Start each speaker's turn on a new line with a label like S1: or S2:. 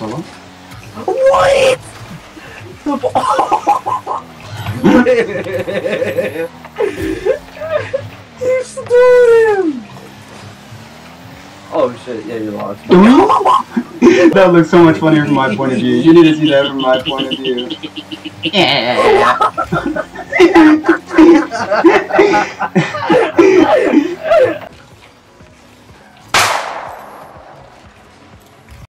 S1: solo.
S2: What? you stole him! Oh shit, yeah, you lost.
S1: that looks so much funnier from my point of view. You need to see that from my point of view. Yeah.